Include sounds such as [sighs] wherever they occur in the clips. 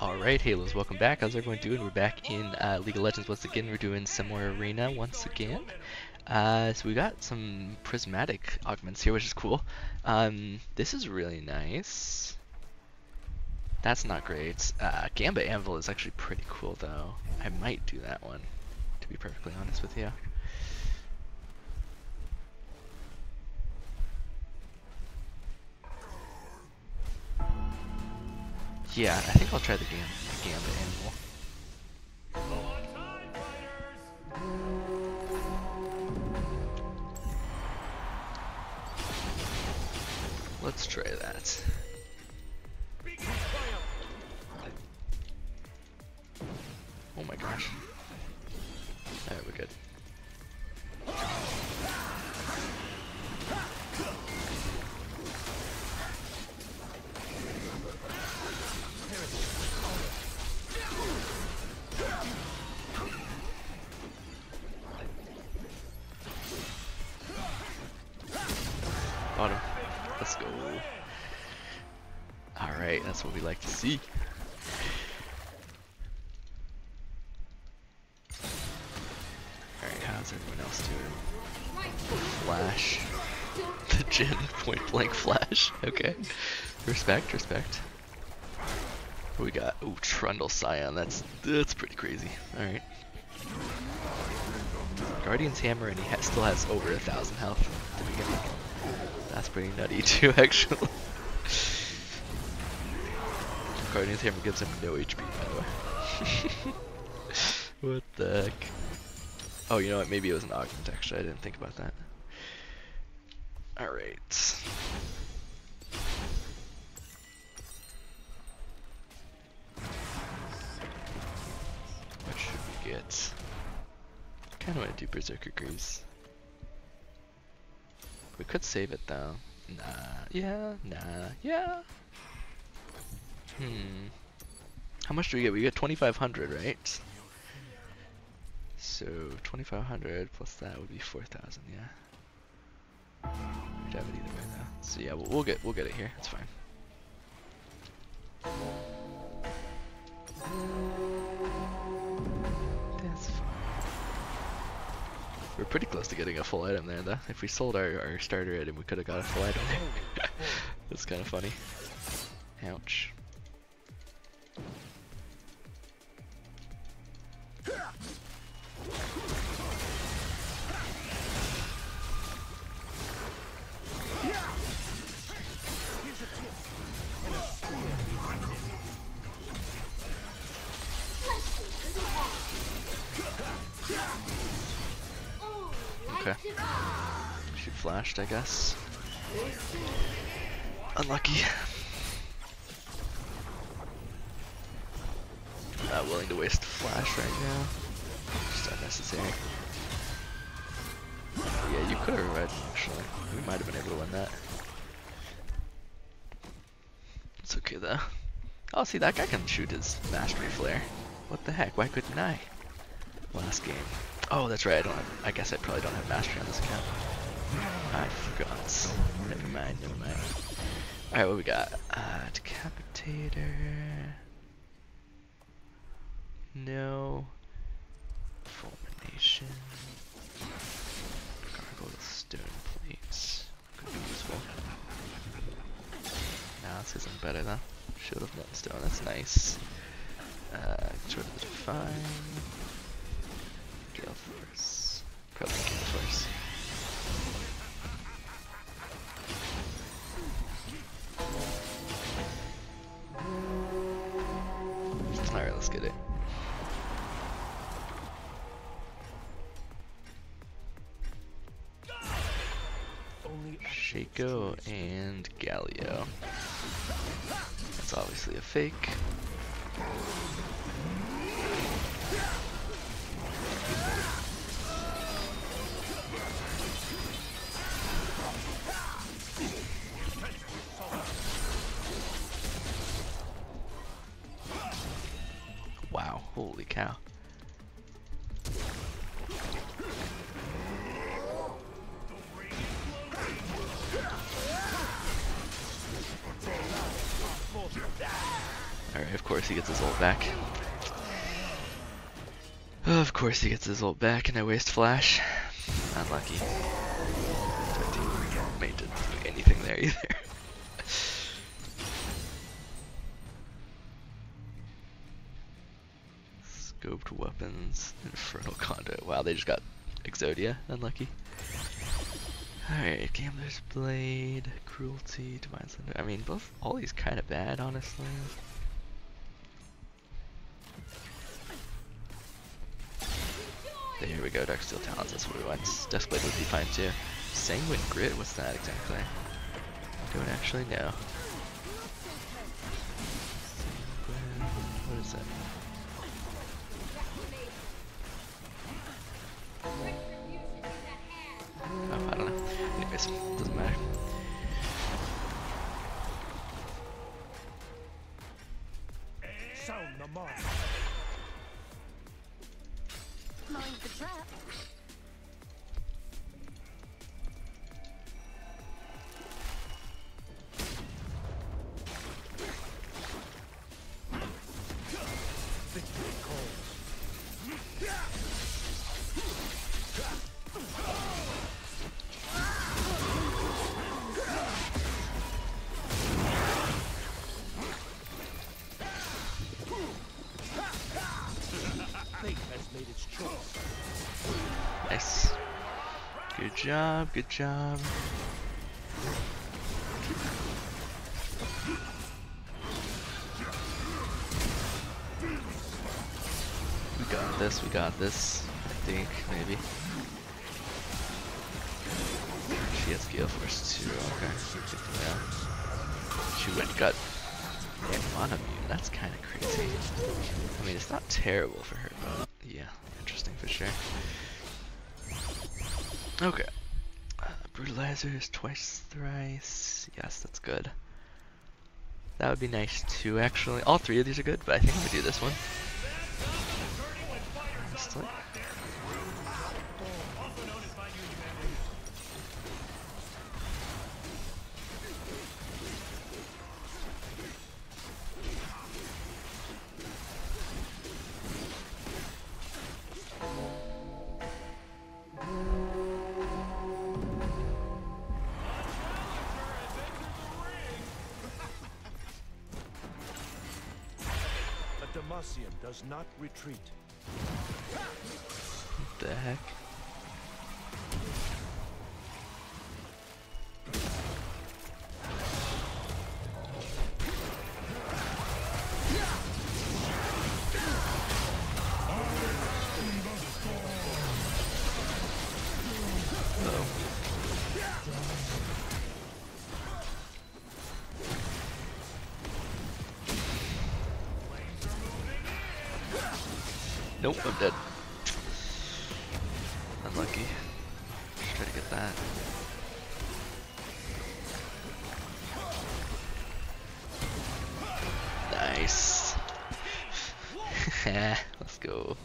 Alright, Halos, welcome back. How's everyone doing? We're back in uh, League of Legends once again. We're doing Similar Arena once again. Uh, so we got some prismatic augments here, which is cool. Um, this is really nice. That's not great. Uh, Gambit Anvil is actually pretty cool, though. I might do that one, to be perfectly honest with you. Yeah, I think I'll try the Gam Gambit Anvil. Let's try that. Let's go. Alright, that's what we like to see. Alright, how's everyone else doing? Flash. [laughs] The Jhin point blank flash. Okay. Respect, respect. What we got? Ooh, Trundle Sion. That's that's pretty crazy. Alright. Guardian's Hammer and he ha still has over a thousand health at the beginning. That's pretty nutty [laughs] too, actually. Guardian's Hammer gives him no HP, by the way. [laughs] what the heck? Oh, you know what? Maybe it was an augment, actually. I didn't think about that. Alright. What should we get? Kind of want to do Berserker Greaves. We could save it though. Nah, yeah, nah, yeah. Hmm. How much do we get? We get 2,500, right? So 2,500 plus that would be 4,000, yeah. We'd have it either way though. So yeah, we'll, we'll get we'll get it here. It's fine. We're pretty close to getting a full item there, though. If we sold our, our starter item, we could have got a full item. [laughs] That's kind of funny. Ouch. She flashed, I guess. Unlucky. Not willing to waste flash right now. Just unnecessary. Yeah, you could have read, actually. We might have been able to win that. It's okay though. Oh, see, that guy can shoot his mastery flare. What the heck? Why couldn't I? Last game. Oh, that's right. I don't have. I guess I probably don't have mastery on this account. I forgot. Never mind. Never mind. All right, what we got? Uh, decapitator. No. Fulmination. Gargoyle stone plates. Could be useful. Now this isn't better though. Shield of molten stone. That's nice. Uh, sort of define. Gale Force. Probably Gale Force. Alright, let's get it. Shaco and Galio. That's obviously a fake. Holy cow. Alright, of course he gets his ult back. Of course he gets his ult back and I waste flash. Unlucky. Didn't do anything there either. Infernal Conduit. [laughs] Wow, they just got Exodia. Unlucky. Alright, Gambler's Blade, Cruelty, Divine Sunderer. I mean, both, all these kind of bad, honestly. There we go, Dark Steel Talons, that's what we want. Duskblade would be fine too. Sanguine Grit, what's that exactly? Don't actually know. Mark. Mind the trap. Job, good job. We got this, we got this. I think, maybe. She has Gale Force too, okay. Yeah. She went got in front of Immune, that's kinda crazy. I mean, it's not terrible for her, but yeah, interesting for sure. Okay. Uh, brutalizers twice, thrice. Yes, that's good. That would be nice too, actually. All three of these are good, but I think I'm gonna do this one. A does not retreat. What the heck? Nope, I'm dead. Unlucky. Just try to get that. Nice. [laughs] Let's go.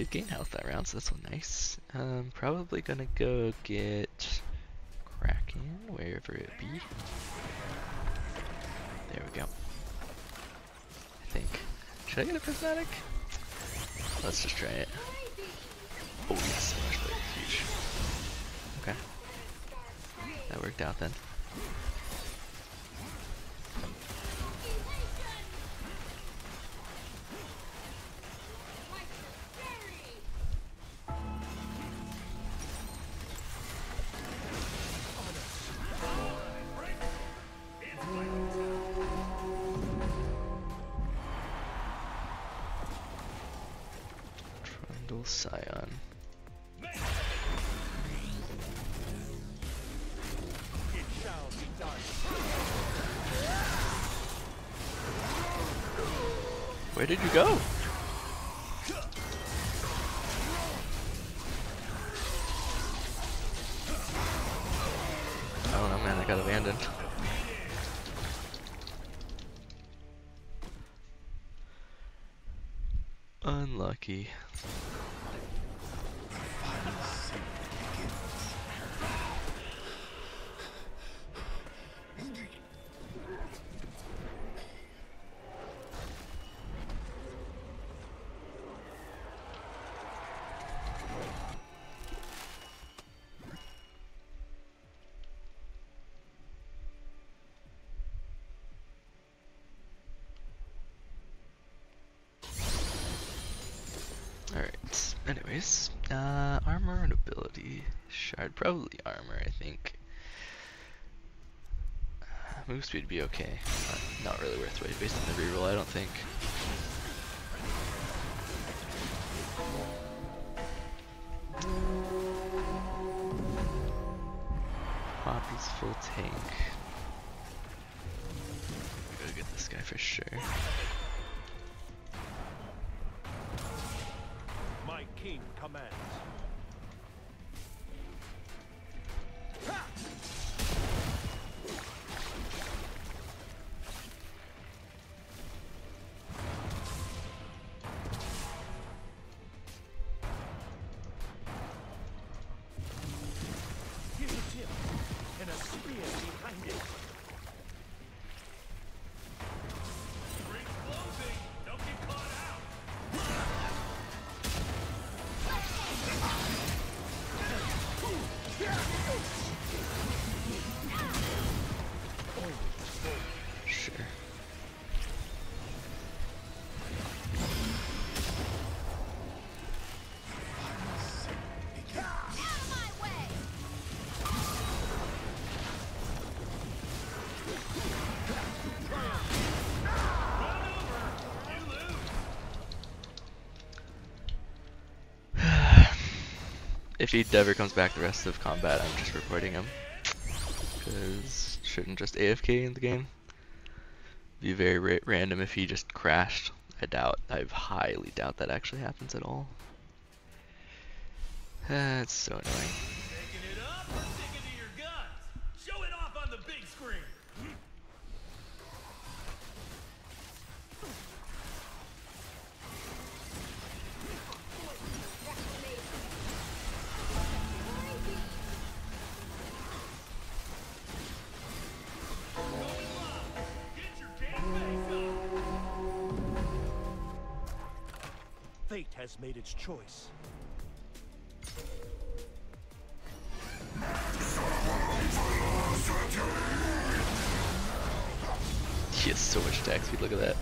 Did gain health that round, so that's nice. Um, probably gonna go get Kraken, wherever it be. There we go. I think. Should I get a prismatic? Let's just try it. Oh yes, flashlight is huge. Okay. That worked out then. Sion. It shall be done. Where did you go? I don't know, man. I got abandoned. Unlucky. Anyways, uh, armor and ability shard, probably armor, I think. Uh, Move speed be okay, not, not really worth it based on the reroll, I don't think. Poppy's full tank. Gotta get this guy for sure. King commands. If he ever comes back the rest of combat, I'm just reporting him. Because shouldn't just AFK in the game. Be very ra random if he just crashed. I doubt, I highly doubt that actually happens at all. [sighs] That's so annoying. Has made its choice. He has so much attack speed, look at that.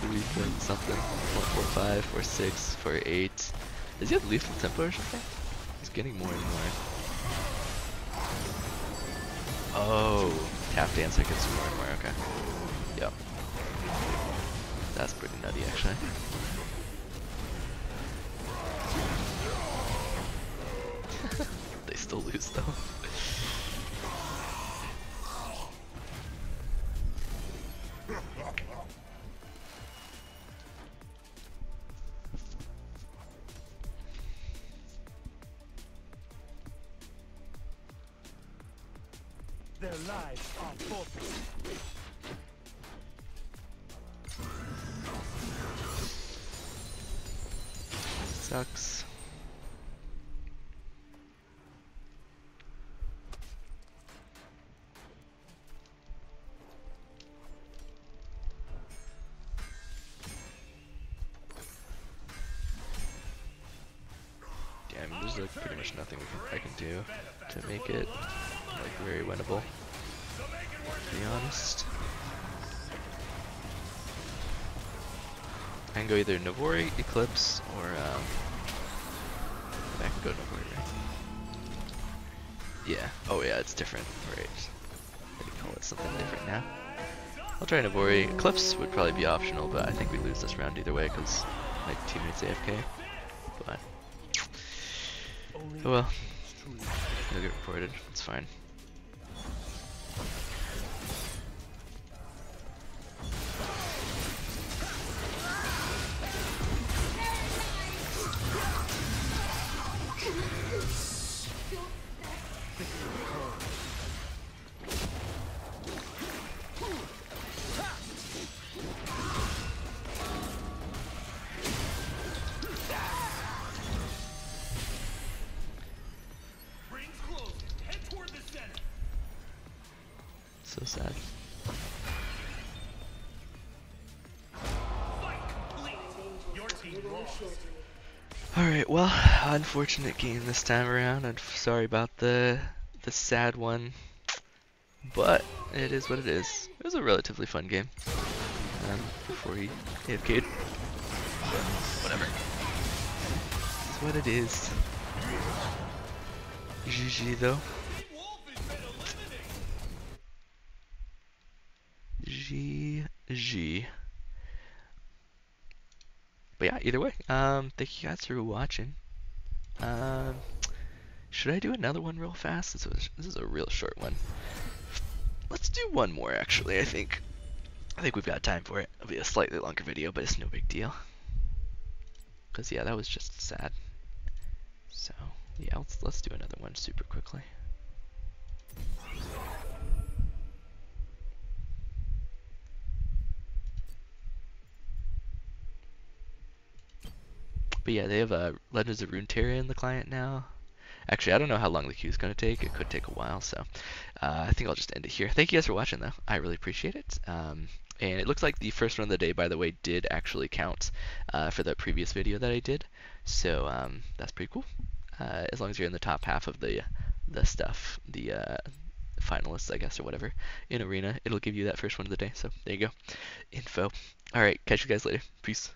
3 point something, 145, 46, 48. Does he have lethal tempo or something? He's getting more and more. Oh, tap dance I gets more and more, okay. Yep. That's pretty nutty actually. Still lose though. Their lives are forfeit. Sucks. Much nothing can, I can do to make it like very winnable. To be honest. I can go either Navori, Eclipse, or um, I can go Navori, right? Yeah. Oh yeah, it's different. Right. Can call it something different now. I'll try Navori. Eclipse would probably be optional, but I think we lose this round either way because my teammate's AFK. But oh well, it'll get reported. It's fine. So sad. Fight complete. Your team lost. Alright, well, unfortunate game this time around. I'm sorry about the the sad one. But it is what it is. It was a relatively fun game. Um, before he AFK'd. Whatever. It's what it is. GG though. Big Wolf has been GG. But yeah, either way, um, thank you guys for watching. Um, should I do another one real fast? This was this is a real short one. Let's do one more actually. I think I think we've got time for it. It'll be a slightly longer video, but it's no big deal. Cause yeah, that was just sad. So yeah, let's let's do another one super quickly. But yeah, they have uh, Legends of Runeterra in the client now. Actually, I don't know how long the queue is going to take. It could take a while, so uh, I think I'll just end it here. Thank you guys for watching, though. I really appreciate it. Um, and it looks like the first run of the day, by the way, did actually count uh, for that previous video that I did. So um, that's pretty cool. Uh, as long as you're in the top half of the the stuff, the uh, finalists, I guess, or whatever, in Arena, it'll give you that first one of the day. So there you go. Info. All right, catch you guys later. Peace.